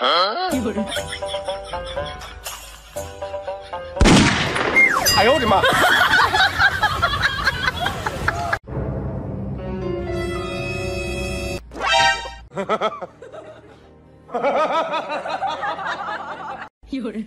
有人，哎呦，我的妈，有人。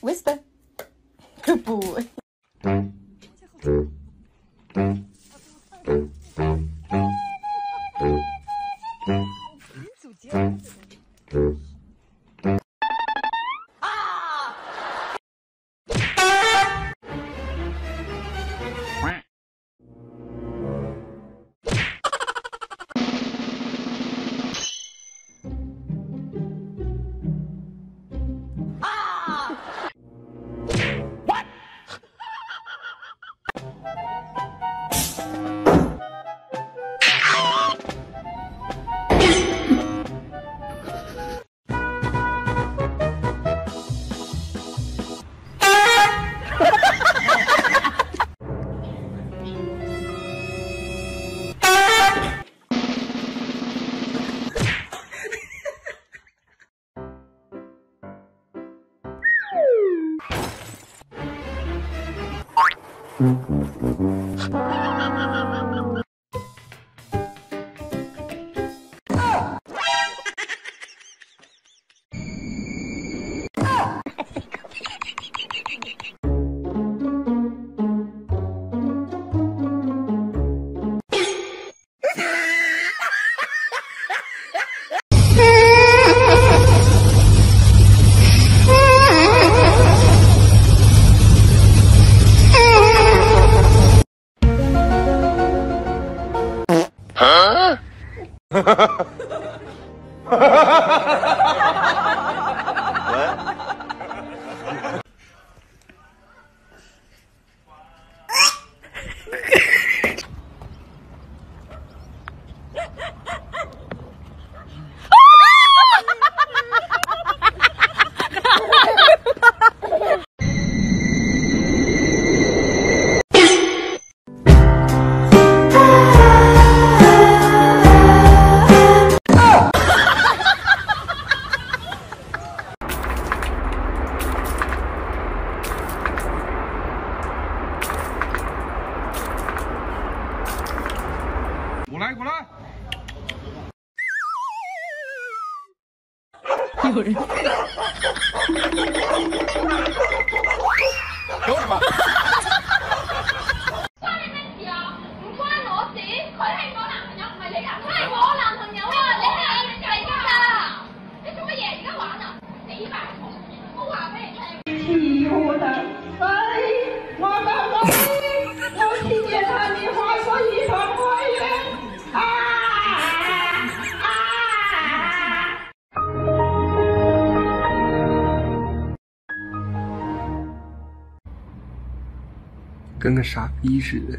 Whisper, good boy。Ha ha ha! 哎呦我的妈关你咩事啊？唔关我事佢系我男朋友唔系你噶佢系我男朋友啊你系我女朋友啊？你做乜嘢？而家玩啊？死百我话俾你听。跟个傻逼似的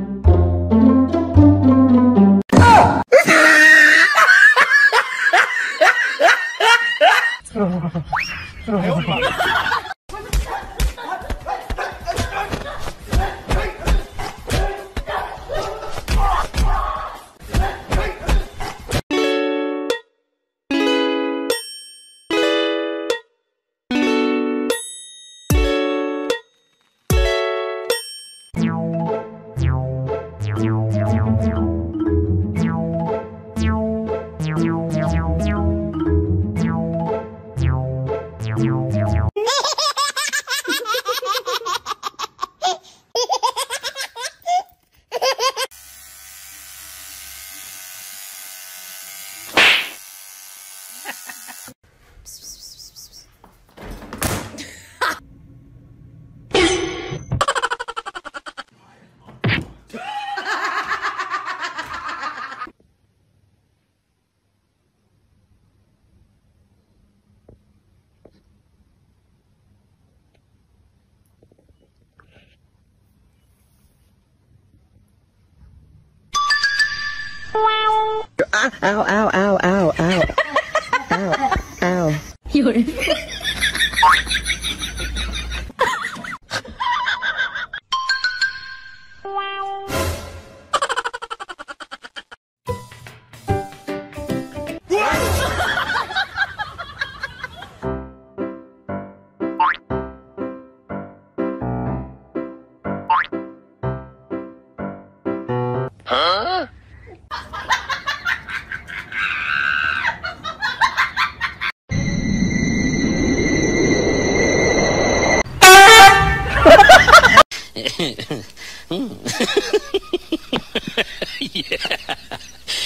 Yeah. Ow, ow, ow, ow, ow. Ow, ow. 有人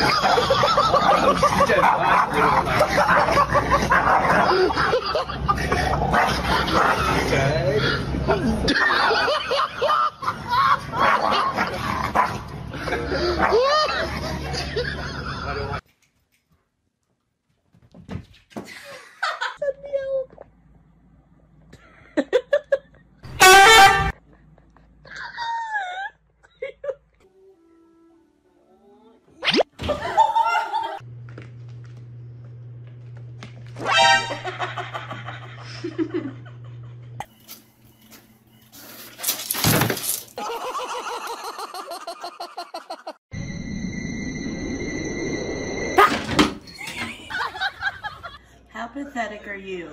Okay. Pathetic are you?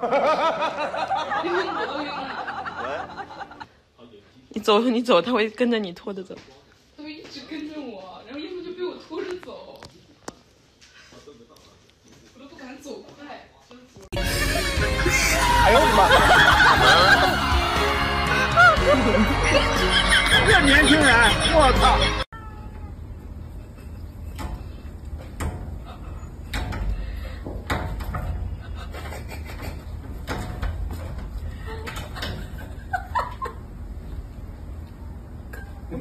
哈哈哈你走，你走，他会跟着你拖着走。他会一直跟着我，然后衣服就被我拖着走，我都不敢走快。哎呦我的妈！这年轻人，我操！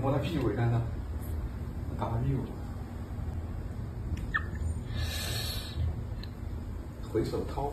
摸他屁股一看他？打他屁股。回手掏。